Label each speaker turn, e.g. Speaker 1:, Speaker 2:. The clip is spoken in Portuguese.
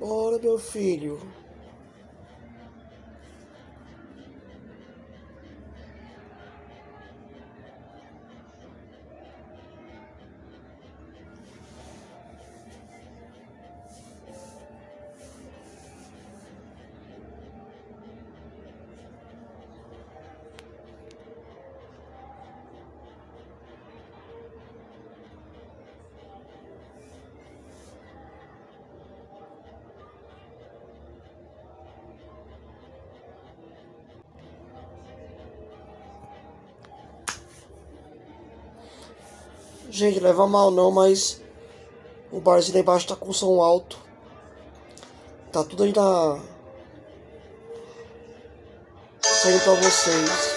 Speaker 1: Ora, meu filho. Gente, leva mal não, mas o barzinho embaixo tá com som alto. Tá tudo aí na. Saindo pra vocês.